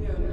Yeah.